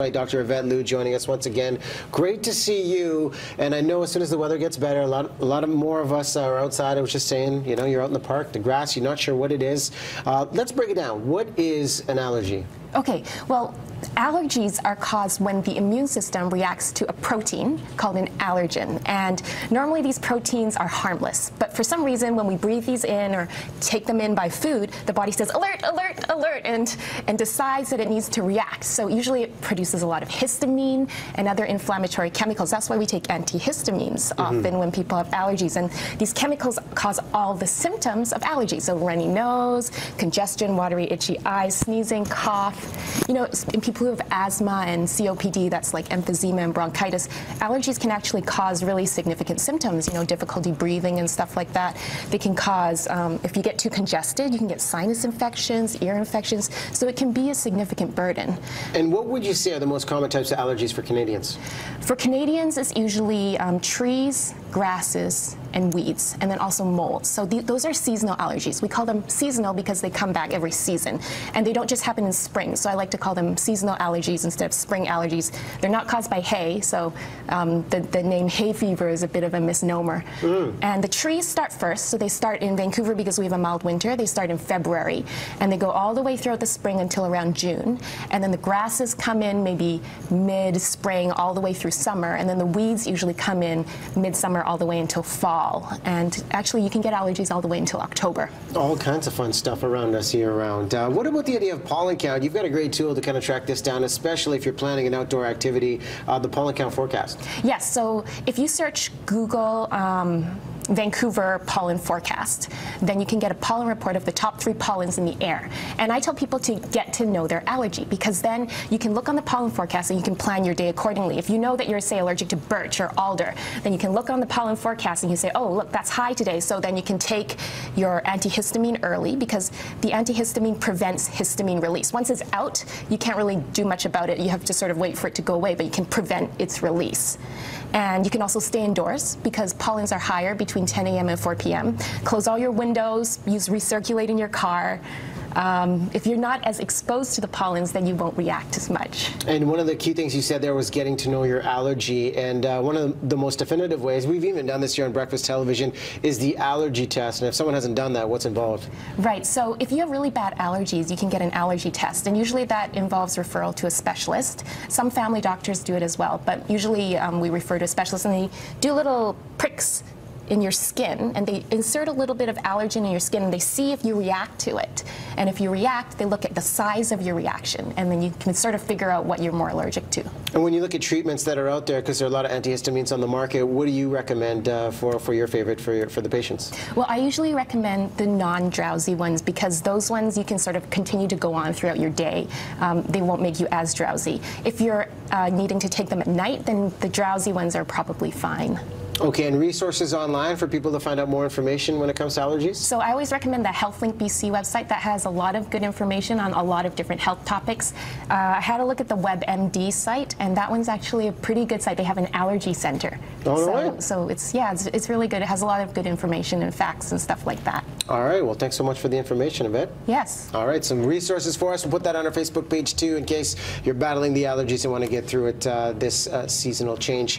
Dr. Yvette Lu joining us once again. Great to see you. And I know as soon as the weather gets better, a lot, a lot of more of us are outside. I was just saying, you know, you're out in the park, the grass, you're not sure what it is. Uh, let's break it down. What is an allergy? Okay, well, allergies are caused when the immune system reacts to a protein called an allergen. And normally these proteins are harmless. But for some reason, when we breathe these in or take them in by food, the body says, alert, alert, alert, and, and decides that it needs to react. So usually it produces a lot of histamine and other inflammatory chemicals. That's why we take antihistamines mm -hmm. often when people have allergies. And these chemicals cause all the symptoms of allergies. So runny nose, congestion, watery, itchy eyes, sneezing, cough, you know, in people who have asthma and COPD, that's like emphysema and bronchitis, allergies can actually cause really significant symptoms, you know, difficulty breathing and stuff like that. They can cause, um, if you get too congested, you can get sinus infections, ear infections, so it can be a significant burden. And what would you say are the most common types of allergies for Canadians? For Canadians, it's usually um, trees, grasses, and weeds, and then also molds. So the, those are seasonal allergies. We call them seasonal because they come back every season, and they don't just happen in spring. So I like to call them seasonal allergies instead of spring allergies. They're not caused by hay, so um, the, the name hay fever is a bit of a misnomer. Mm. And the trees start first, so they start in Vancouver because we have a mild winter. They start in February, and they go all the way throughout the spring until around June. And then the grasses come in maybe mid-spring all the way through summer, and then the weeds usually come in midsummer all the way until fall fall. And actually, you can get allergies all the way until October. All kinds of fun stuff around us year round. Uh, what about the idea of pollen count? You've got a great tool to kind of track this down, especially if you're planning an outdoor activity, uh, the pollen count forecast. Yes, so if you search Google, um, Vancouver pollen forecast. Then you can get a pollen report of the top three pollens in the air. And I tell people to get to know their allergy because then you can look on the pollen forecast and you can plan your day accordingly. If you know that you're, say, allergic to birch or alder, then you can look on the pollen forecast and you say, oh, look, that's high today. So then you can take your antihistamine early because the antihistamine prevents histamine release. Once it's out, you can't really do much about it. You have to sort of wait for it to go away, but you can prevent its release. And you can also stay indoors because pollens are higher between 10 a.m. and 4 p.m. Close all your windows, use recirculate in your car. Um, if you're not as exposed to the pollens, then you won't react as much. And one of the key things you said there was getting to know your allergy. And uh, one of the most definitive ways, we've even done this here on Breakfast Television, is the allergy test. And if someone hasn't done that, what's involved? Right. So if you have really bad allergies, you can get an allergy test. And usually that involves referral to a specialist. Some family doctors do it as well. But usually um, we refer to a specialist and they do little pricks in your skin and they insert a little bit of allergen in your skin and they see if you react to it. And if you react, they look at the size of your reaction and then you can sort of figure out what you're more allergic to. And when you look at treatments that are out there, because there are a lot of antihistamines on the market, what do you recommend uh, for, for your favorite for, your, for the patients? Well, I usually recommend the non-drowsy ones because those ones you can sort of continue to go on throughout your day. Um, they won't make you as drowsy. If you're uh, needing to take them at night, then the drowsy ones are probably fine. Okay, and resources online for people to find out more information when it comes to allergies? So I always recommend the HealthLink BC website that has a lot of good information on a lot of different health topics. Uh, I had a look at the WebMD site, and that one's actually a pretty good site. They have an allergy center. Oh, so, right. so it's, yeah, it's, it's really good. It has a lot of good information and facts and stuff like that. All right, well, thanks so much for the information, Yvette. Yes. All right, some resources for us. We'll put that on our Facebook page, too, in case you're battling the allergies and want to get through it uh, this uh, seasonal change.